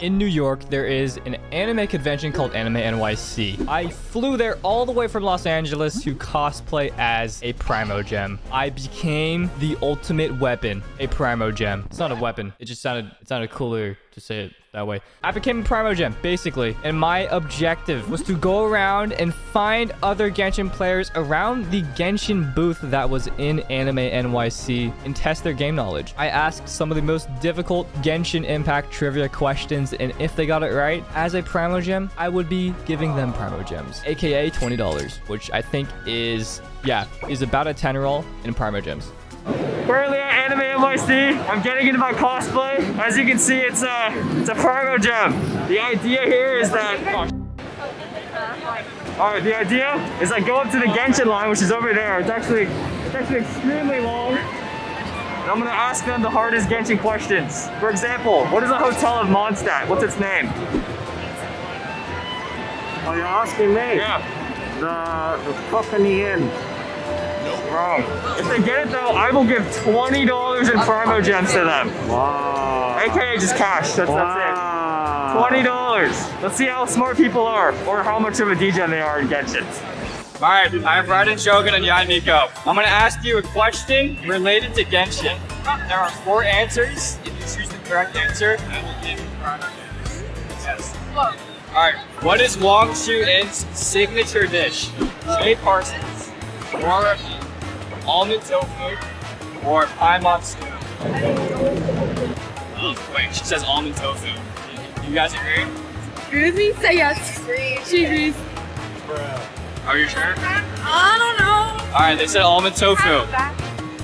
In New York, there is an anime convention called Anime NYC. I flew there all the way from Los Angeles to cosplay as a Primogem. I became the ultimate weapon, a Primogem. It's not a weapon. It just sounded it sounded cooler to say it that way. I became a Primogem, basically, and my objective was to go around and find other Genshin players around the Genshin booth that was in Anime NYC and test their game knowledge. I asked some of the most difficult Genshin Impact trivia questions, and if they got it right, as a Primogem, I would be giving them Primogems, aka $20, which I think is, yeah, is about a 10 roll in Primogems. Currently at Anime NYC, I'm getting into my cosplay. As you can see, it's a, it's a Primogem. The idea here is that... Oh, Alright, the idea is I go up to the Genshin line, which is over there. It's actually, it's actually extremely long. And I'm gonna ask them the hardest Genshin questions. For example, what is a hotel of Mondstadt? What's its name? Oh, you're asking me? Yeah. The, the Cockney Inn. Wrong. If they get it though, I will give $20 in Primogems to them. Wow. AKA just cash, that's, that's it. $20. Let's see how smart people are, or how much of a DJ they are in Genshin. Alright, I'm Raiden Shogun and Yae Miko. I'm gonna ask you a question related to Genshin. There are four answers. If you choose the correct answer, I will give you Primogems. Yes. Alright, what is Wong Shu In's signature dish? Jade Parcels, or almond tofu, or Paimon stew? Oh, wait, she says almond tofu. You guys agree? Ruby say yes. She agrees. Are you sure? I don't know. Alright, they said almond tofu.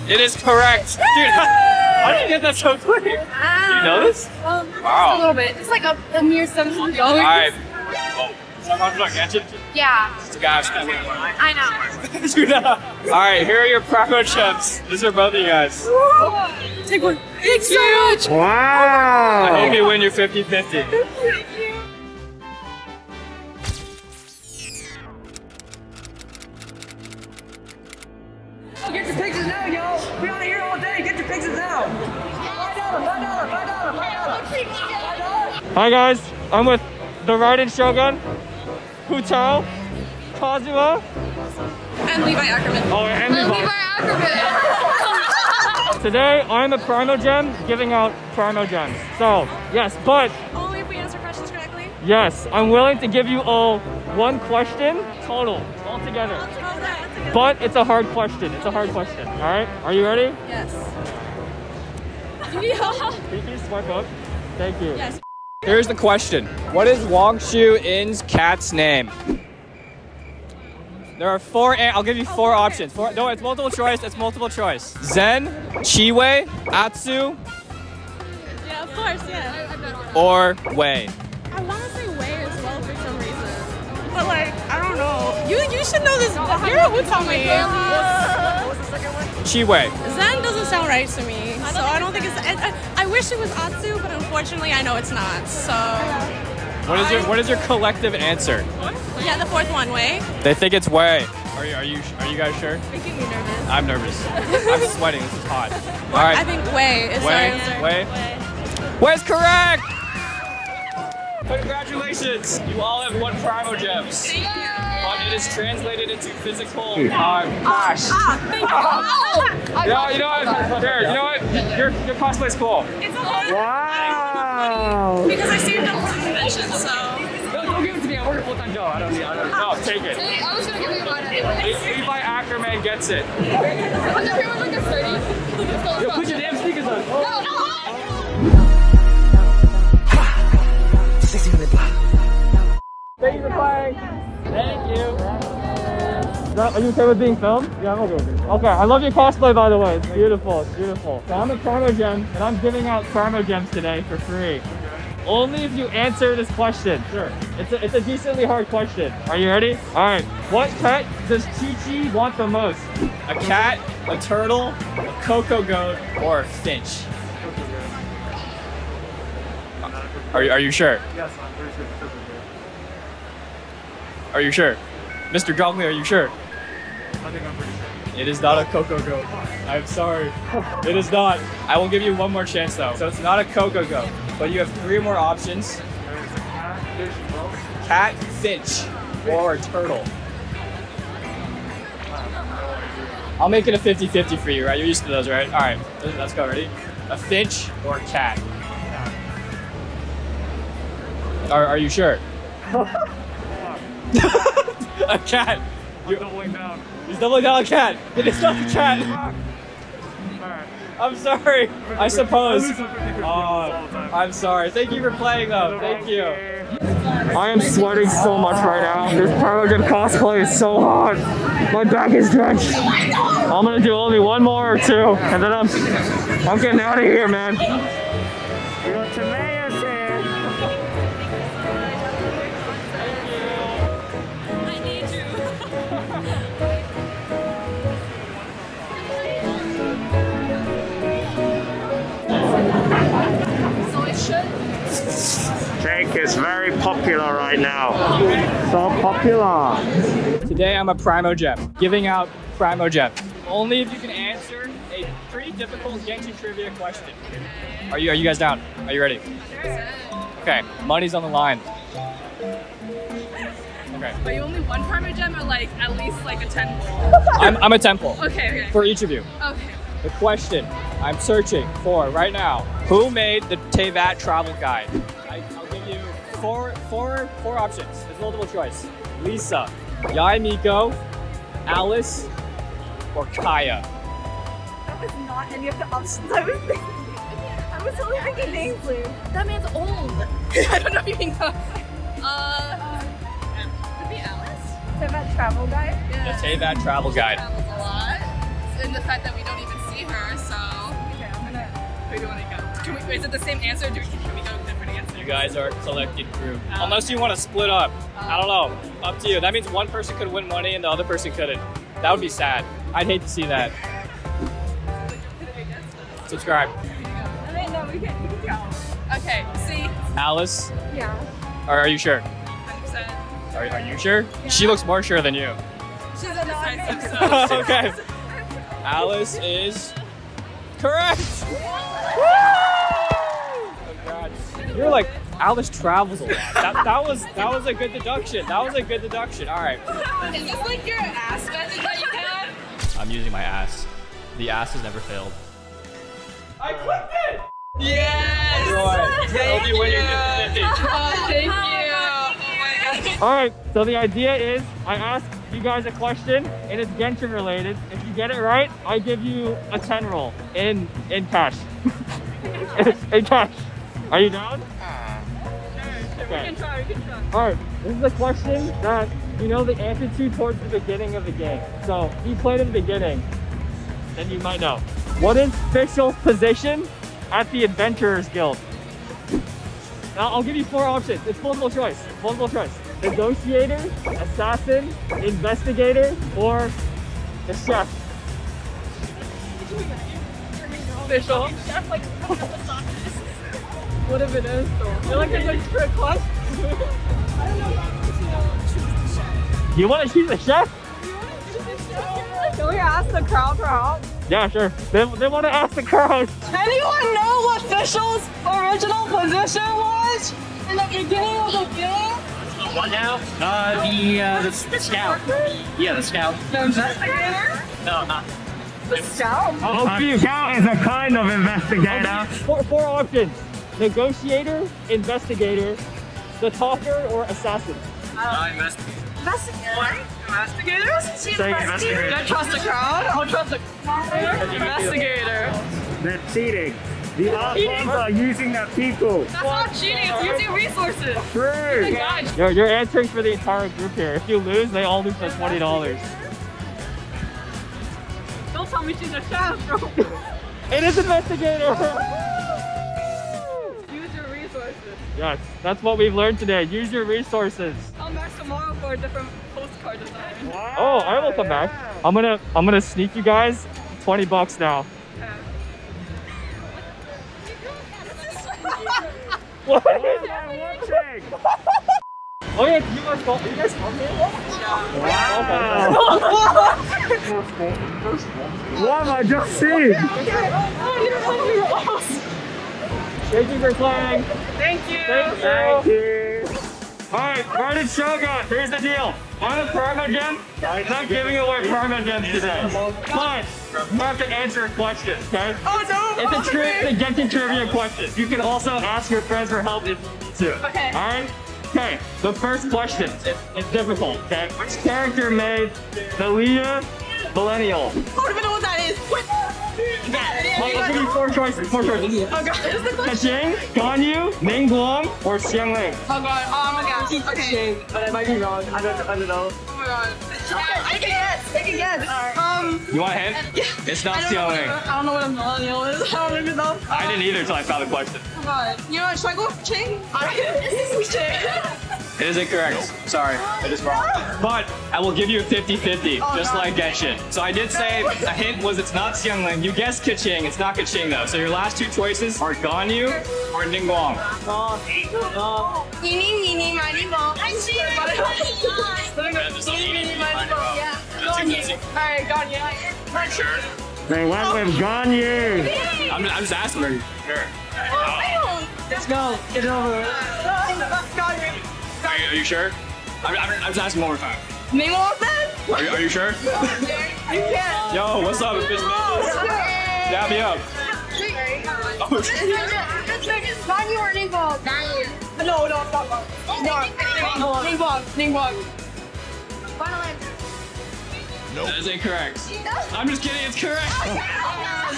It is correct. Dude, how did you get that so quick? Do you know this? Um, Wow. Just a little bit. It's like a, a mere seven hundred dollars. Alright. Oh, someone's like Genshin? Yeah, Gosh, I know. Alright, here are your Praco chips. These are both of you guys. Take one. Thanks so much. Wow. I Wow. hope you win your 50-50. Get your pizzas now, yo! We on here all day. Get your pizzas now. Five dollar, five dollar, five dollar, five dollar. Hi guys, I'm with the Raiden Shogun, Hu Tao, Kazuha, And Levi Ackerman. oh, and And Levi. Levi Ackerman. Today, I'm a Primogem giving out Primogems. So, yes, but Only if we answer questions correctly. yes, I'm willing to give you all one question total, All together. But it's a hard question. It's a hard question. All right, are you ready? Yes. Yeah. Can you swipe up? Thank you. Yes. Here's the question. What is Wangshu Inn's cat's name? There are four, an- I'll give you four options. Four, no, it's multiple choice, it's multiple choice. Zen, Chiwei, Atsu, Yeah, of course, yeah. or Wei. I want to say way as well for some reason. But like, I don't know. You you should know this. You're a who tell me. Chiwei. Zen doesn't sound right to me, so I don't think it's. I, I, I wish it was Atsu, but unfortunately, I know it's not. So What is your What is your collective answer? yeah, the fourth one, way. They think it's way. Are you Are you Are you guys sure? Making me nervous. I'm nervous. I'm sweating. This is hot. All I think way is the Wei. answer. Wei. Wei's correct. Congratulations! You all have won Primogems. Thank you. But it is translated into physical uh, cash. Ah, thank you. Yeah, you know what? There, you know what? Your your cosplay's cool. It's a lot Wow. because I saved up for the convention, so. No, don't give it to me. I work a full time job. I don't need. I don't. No, take it. I was gonna give you mine anyway. Le- Levi Ackerman gets it. I'm like a 30. Yo, put your damn sneakers on. No, no. Thank you for playing. Thank you. Are you okay with being filmed? Yeah, I'm okay with it. Okay, I love your cosplay by the way. It's beautiful. It's beautiful. So I'm a Primogem, and I'm giving out Primogems today for free. Only if you answer this question. Sure. It's a, it's a decently hard question. Are you ready? All right. What pet does Chi Chi want the most? A cat, a turtle, a Cocogoat, or a finch? Are you, are you sure? Yes, I'm pretty sure it's Are you sure? Mr. Goblin, are you sure? I think I'm pretty sure. It is not a Coco Goat. I'm sorry. It is not. I will give you one more chance though. So it's not a Coco Goat, but you have three more options. Cat, finch, or turtle. I'll make it a 50-50 for you, right? You're used to those, right? All right, let's go. Ready? A finch or a cat? Are, are you sure? a cat. You, Doubling down. he's doubling down on cat. It is not a cat. Alright. I'm sorry. I suppose. I lose on 50-50 all the time. I'm sorry. Thank you for playing though. Thank you. I am sweating so much right now. This Paragon cosplay is so hot. My back is drenched. I'm gonna do only one more or two, and then I'm I'm getting out of here, man. Jake is very popular right now. So popular. Today I'm a Primo Gem, giving out Primo Gems. Only if you can answer a pretty difficult Genshin trivia question. Are you are you guys down? Are you ready? Okay, money's on the line. Okay. Are you only one primo gem or like at least like a ten? I'm, I'm a temple Okay, okay. for each of you. Okay. The question I'm searching for right now: Who made the Teyvat travel guide? I, I'll give you four, four, four options. It's multiple choice: Lisa, Yae Miko, Alice, or Kaeya. That was not any of the options I was thinking. I was only thinking Ainsley. That man's old. I don't know if you can go. Uh, could be Alice. So that travel guide? The Yeah. Teyvat travel guide. Travels a lot. And the fact that we don't even see her, so. Okay, I'm gonna. Where do you want to go? Can we, is it the same answer? Do we, can we go with different answers? You guys are a collected group. Unless you want to split up. I don't know. Up to you. That means one person could win money and the other person couldn't. That would be sad. I'd hate to see that. Subscribe. I mean, no, we can, we can go. Okay, see? Alice, Yeah. or are you sure? 100%. Are, are you sure? She looks more sure than you. She's a Decisive, non okay. Alice is correct. Congrats. You're like Alice travels a lot. That, that was that was a good deduction. That was a good deduction. All right. Is this like your ass method that you have? I'm using my ass. The ass has never failed. I clicked it. Yes! Hope you win your 50 Oh, thank you. Oh my god. All right. So the idea is, I ask you guys a question, and it's Genshin related. If you get it right, I give you a ten roll in in cash. in cash. Are you down? Ah. We Okay. can try, we can try. All right. This is a question that you know the answer to towards the beginning of the game. So if you played in the beginning, then you might know. What is Fischl's position at the Adventurers Guild? Now I'll give you four options. It's multiple choice. Multiple choice. Negotiator, assassin, investigator, or the chef. Official. what if it is though? I feel like it's a trick question. You want to choose the chef? Can we ask the crowd for help? Yeah, sure. They, they want to ask the crowd. Anyone know what Fischl's original position was in the beginning of the game? What now? Uh, the, uh, the, the scout. Yeah, the scout. The investigator? No, not. The scout? Oh, scout is a kind of investigator. Four, four options. Negotiator, investigator, the talker, or assassin. Uh, investigator. Investigator? Investigators? Say investigator. Don't trust the crowd? I'll trust the investigator. They're cheating. The Archons are using their people. That's not cheating, it's using resources. True. Oh God. You're, you're answering for the entire group here. If you lose, they all lose the twenty dollars. Don't tell me she's a chef, bro. It is investigator. Use your resources. yes, that's what we've learned today. Use your resources. Come back tomorrow for a different postcard design. Wow, Oh, I will come back. I'm gonna I'm gonna sneak you guys twenty bucks now. What is that watching? oh yeah, you guys, you guys from here? Wow. What am I just seeing? Thank you for playing. Thank you. Thank you. Alright, Verdict Shogun, here's the deal. I'm a Perma Gem. I'm not giving away Perma Gems today. But you have to answer a question, okay? Oh no. It's a tri- it's a get to trivia question. You can also ask your friends for help if you need to. Okay. Alright? Okay, the first question. It's, it's difficult, okay? Which character made the Leah Millennial? I don't even know what that is. What? Well, I'll give you four choices. Four choices. Oh god. Is the question? Keqing, Ganyu, Ningguang, or Xiangling? Oh god. Oh my god. Okay. But I might be wrong. I don't, I don't know. Oh my god. I can guess. I can guess. Um. You want a hint? Yeah. It's not I don't know what- Xiangling. I don't know what a millennial is. I don't even know. I didn't either until I found the question. Oh god. You know what? Should I go with Ching? This is Ching. It is incorrect. Sorry, it is wrong. But I will give you a 50-50, Oh, just God. like Genshin. So I did say a hint was it's not Xiangling. You guessed Keqing. It's not Keqing though. So your last two choices are Ganyu or Ningguang. Eeny, meeny, miny, mo. I see it. Eeny, meeny, miny, mo. Yeah. Gone Alright, gone yeah. Sure. They went with Ganyu. I'm, I'm just asking her. Sure. Let's go. Get over it. Gone Are you, are you sure? I'm, I'm, I'm just asking one more time. Name walk then? Are you, are you sure? You can't. Yo, what's up, Fish Dab me up. Oh, Ganyu or Ningguang? Ganyu. No, no, it's not Ganyu. No, Ningguang. Ningguang. Final answer. that is incorrect. I'm just kidding, it's correct.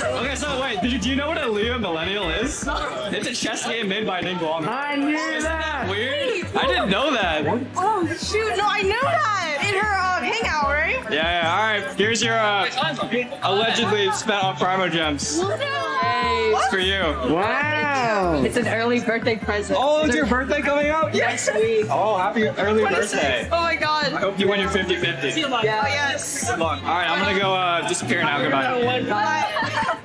Okay, so wait, did you, do you know what a Leo Millennial is? It's a chess game made by Ningguang. I knew that. Weird? I didn't know that. Oh, shoot. No, I knew that. In her uh, hangout, right? Yeah, yeah, alright. Here's your uh, allegedly spent on Primo Gems. It's for you. Wow. It's an early birthday present. Oh, it's your birthday coming up? Next week. Oh, happy early birthday. Oh my god. I hope you win your 50-50. Oh, yes. Good luck. Alright, I'm gonna go uh, disappear now. Goodbye.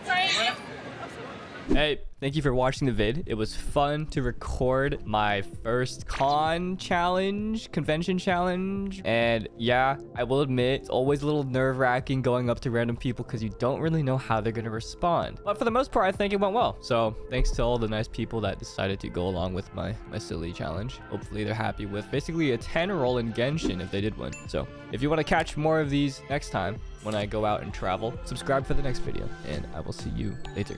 Hey, thank you for watching the vid. It was fun to record my first con challenge, convention challenge. And yeah, I will admit, it's always a little nerve-wracking going up to random people because you don't really know how they're going to respond. But for the most part, I think it went well. So thanks to all the nice people that decided to go along with my, my silly challenge. Hopefully they're happy with basically a 10 roll in Genshin if they did win. So if you want to catch more of these next time, when I go out and travel, subscribe for the next video, and I will see you later.